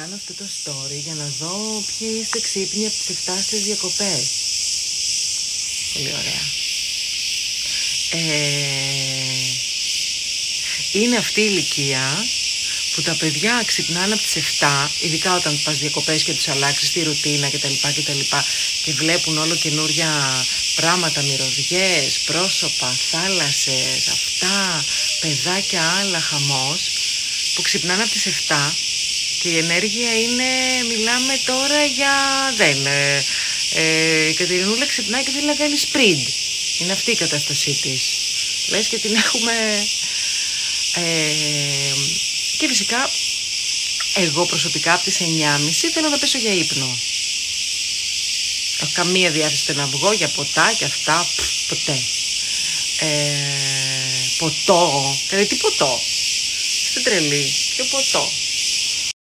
κάνω αυτό το story για να δω ποιοι είστε ξύπνοι από τις 7 στις διακοπές. Πολύ ωραία. Ε, είναι αυτή η ηλικία που τα παιδιά ξυπνάνε από τις 7, ειδικά όταν πας διακοπές και τους αλλάξεις τη ρουτίνα κτλ. Και, και βλέπουν όλο καινούρια πράγματα, μυρωδιές, πρόσωπα, θάλασσες, αυτά, παιδάκια, άλλα, χαμός, που ξυπνάνε από τις 7 και η ενέργεια είναι, μιλάμε τώρα για, δεν, ε, ε, η Κατερινούλα ξυπνάει και θέλει να κάνει σπριντ. Είναι αυτή η κατάστασή της. Λες και την έχουμε... Ε, και φυσικά εγώ προσωπικά από τις 9.30 θέλω να πέσω για ύπνο. Έχω καμία διάθεση να βγω για ποτά και αυτά, ποτέ. Ε, ποτό, καλή τι ποτό; Είστε τρελή, ποιο ποτό;